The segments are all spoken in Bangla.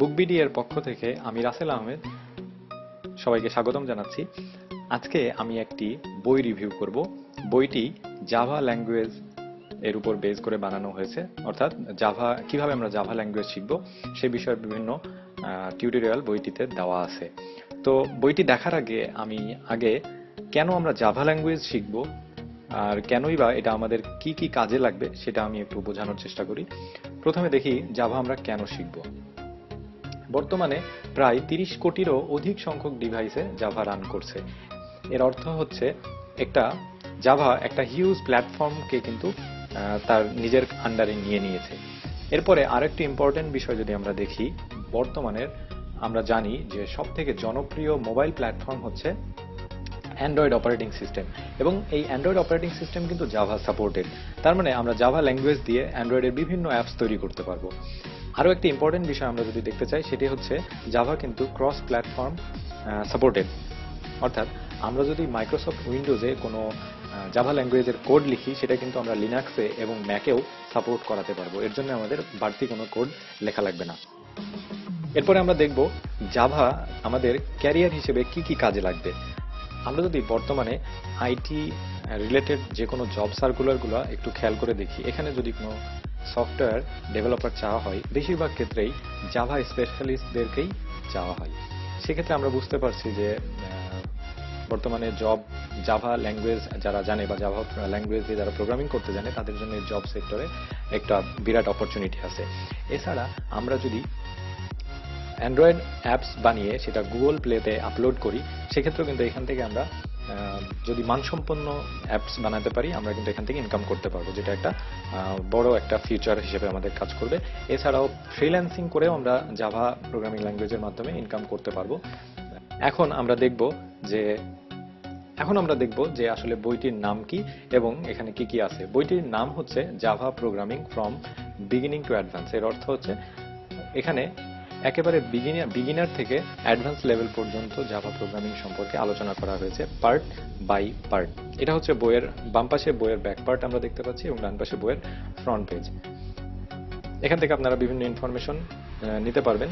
বুকবিডি এর পক্ষ থেকে আমি রাসেল আহমেদ সবাইকে স্বাগতম জানাচ্ছি। আজকে আমি একটি বই রিভিউ করব। বইটি জাভা ল্যাঙ্গুয়েজ এর উপর বেস করে বানানো হয়েছে। অর্থাৎ জাভা, কীভাবে আমরা জাভা ল্যাঙ্গুয়েজ শিখব সে বিষয়ে বিভিন্ন টিউটোরিয়াল বইটিতে দেওয়া আছে। তো বইটি দেখার আগে আমি আগে কেন আমরা জাভা ল্যাঙ্গুয়েজ শিখব আর কেনই বা এটা আমাদের কি কি কাজে লাগবে সেটা আমি একটু বোঝানোর চেষ্টা করি। প্রথমে দেখি জাভা আমরা কেন শিখব। বর্তমানে প্রায় তিরিশ কোটিরও অধিক সংখ্যক ডিভাইসে জাভা রান করছে। এর অর্থ হচ্ছে একটা জাভা একটা হিউজ প্ল্যাটফর্মকে কিন্তু তার নিজের আন্ডারে নিয়ে নিয়েছে। এরপরে আরেকটি ইম্পর্টেন্ট বিষয় যদি আমরা দেখি, বর্তমানের আমরা জানি যে সব থেকে জনপ্রিয় মোবাইল প্ল্যাটফর্ম হচ্ছে অ্যান্ড্রয়েড অপারেটিং সিস্টেম এবং এই অ্যান্ড্রয়েড অপারেটিং সিস্টেম কিন্তু জাভা সাপোর্টেড তার মানে আমরা জাভা ল্যাঙ্গুয়েজ দিয়ে অ্যান্ড্রয়েডের বিভিন্ন অ্যাপস তৈরি করতে পারব। আরও একটি ইম্পর্টেন্ট বিষয় আমরা যদি দেখতে চাই, সেটি হচ্ছে জাভা কিন্তু ক্রস প্ল্যাটফর্ম সাপোর্টেড অর্থাৎ আমরা যদি মাইক্রোসফট উইন্ডোজে কোনো জাভা ল্যাঙ্গুয়েজের কোড লিখি, সেটা কিন্তু আমরা লিনাক্সে এবং ম্যাকেও সাপোর্ট করাতে পারব। এর জন্য আমাদের বাড়তি কোনো কোড লেখা লাগবে না। এরপরে আমরা দেখব জাভা আমাদের ক্যারিয়ার হিসেবে কি কি কাজে লাগবে। আমরা যদি বর্তমানে আইটি রিলেটেড যে কোনো জব সার্কুলারগুলো একটু খেয়াল করে দেখি, এখানে যদি কোনো সফটওয়্যার ডেভেলপার চাওয়া হয়, বেশিরভাগ ক্ষেত্রেই জাভা স্পেশালিস্টদেরকেই চাওয়া হয়। সেক্ষেত্রে আমরা বুঝতে পারছি যে বর্তমানে জব জাভা ল্যাঙ্গুয়েজ যারা জানে বা জাভা ল্যাঙ্গুয়েজ দিয়ে যারা প্রোগ্রামিং করতে জানে, তাদের জন্য জব সেক্টরে একটা বিরাট অপরচুনিটি আছে। এছাড়া আমরা যদি অ্যান্ড্রয়েড অ্যাপস বানিয়ে সেটা গুগল প্লেতে আপলোড করি, সেক্ষেত্রেও কিন্তু এখান থেকে আমরা যদি মানসম্পন্ন অ্যাপস বানাতে পারি, আমরা কিন্তু এখান থেকে ইনকাম করতে পারব, যেটা একটা বড় একটা ফিউচার হিসেবে আমাদের কাজ করবে। এছাড়াও ফ্রিল্যান্সিং করেও আমরা জাভা প্রোগ্রামিং ল্যাঙ্গুয়েজের মাধ্যমে ইনকাম করতে পারব। এখন আমরা দেখব যে, এখন আমরা দেখব যে আসলে বইটির নাম কি এবং এখানে কি কি আছে। বইটির নাম হচ্ছে Java programming from beginning to advance এর অর্থ হচ্ছে, এখানে একেবারে বিগিনার বিগিনার থেকে অ্যাডভান্স লেভেল পর্যন্ত জাভা প্রোগ্রামিং সম্পর্কে আলোচনা করা হয়েছে পার্ট বাই পার্ট এটা হচ্ছে বইয়ের বাম পাশে বইয়ের ব্যাক পার্ট আমরা দেখতে পাচ্ছি এবং ডান পাশে বইয়ের ফ্রন্ট পেজ এখান থেকে আপনারা বিভিন্ন ইনফরমেশন নিতে পারবেন।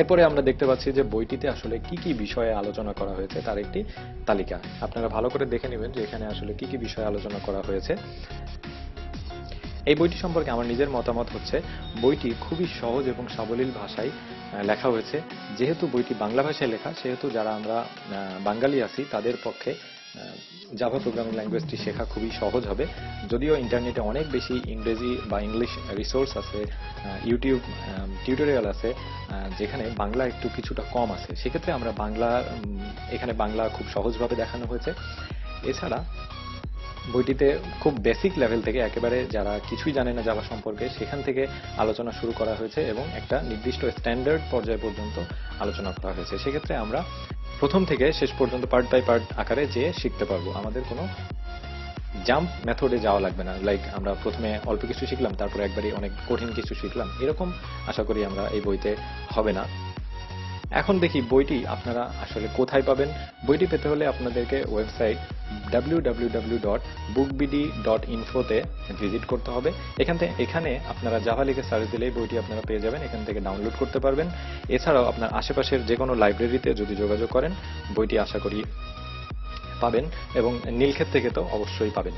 এরপরে আমরা দেখতে পাচ্ছি যে বইটিতে আসলে কি কি বিষয়ে আলোচনা করা হয়েছে তার একটি তালিকা। আপনারা ভালো করে দেখে নেবেন যে এখানে আসলে কি কি বিষয়ে আলোচনা করা হয়েছে। এই বইটি সম্পর্কে আমার নিজের মতামত হচ্ছে, বইটি খুবই সহজ এবং সাবলীল ভাষায় লেখা হয়েছে। যেহেতু বইটি বাংলা ভাষায় লেখা, সেহেতু যারা আমরা বাঙালি আছি, তাদের পক্ষে জাভা প্রোগ্রামিং ল্যাঙ্গুয়েজটি শেখা খুবই সহজ হবে। যদিও ইন্টারনেটে অনেক বেশি ইংরেজি বা ইংলিশ রিসোর্স আছে ইউটিউব টিউটোরিয়াল আছে যেখানে বাংলা একটু কিছুটা কম আছে। সেক্ষেত্রে আমরা বাংলা এখানে বাংলা খুব সহজভাবে দেখানো হয়েছে। এছাড়া বইটিতে খুব বেসিক লেভেল থেকে একেবারে যারা কিছুই জানে না জাভা সম্পর্কে, সেখান থেকে আলোচনা শুরু করা হয়েছে এবং একটা নির্দিষ্ট স্ট্যান্ডার্ড পর্যায় পর্যন্ত আলোচনা করা হয়েছে। সেক্ষেত্রে আমরা প্রথম থেকে শেষ পর্যন্ত পার্ট বাই পার্ট আকারে যেয়ে শিখতে পারব, আমাদের কোনো জাম্প মেথডে যাওয়া লাগবে না। লাইক আমরা প্রথমে অল্প কিছু শিখলাম, তারপরে একবারই অনেক কঠিন কিছু শিখলাম। এরকম আশা করি আমরা এই বইতে হবে না। এখন দেখি বইটি আপনারা আসলে কোথায় পাবেন। বইটি পেতে হলে আপনাদেরকে ওয়েবসাইট www.bookbd.info তে ভিজিট করতে হবে। এখান থেকে এখানে আপনারা জাভা লিখে সার্চ দিলেই বইটি আপনারা পেয়ে যাবেন। এখান থেকে ডাউনলোড করতে পারবেন। এছাড়াও আপনার আশেপাশের যে কোনো লাইব্রেরিতে যদি যোগাযোগ করেন, বইটি আশা করি পাবেন এবং নীলক্ষেত থেকে তো অবশ্যই পাবেন।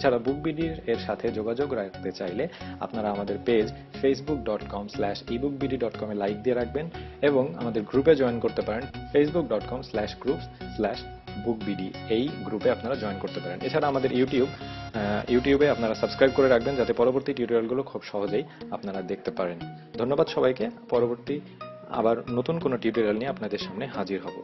এছাড়া বুকবিডির এর সাথে যোগাযোগ রাখতে চাইলে আপনারা আমাদের page Facebook dot com slash ebook BD dot কমে লাইক দিয়ে রাখবেন এবং আমাদের গ্রুপে জয়েন করতে পারেন Facebook dot com slash group slash book BD এই গ্রুপে আপনারা জয়েন করতে পারেন। এছাড়া আমাদের ইউটিউব ইউটিউবে আপনারা সাবস্ক্রাইব করে রাখবেন যাতে পরবর্তী টিউটোরিয়ালগুলো খুব সহজেই আপনারা দেখতে পারেন। ধন্যবাদ সবাইকে, পরবর্তী আবার নতুন কোনো টিউটোরিয়াল নিয়ে আপনাদের সামনে হাজির হব।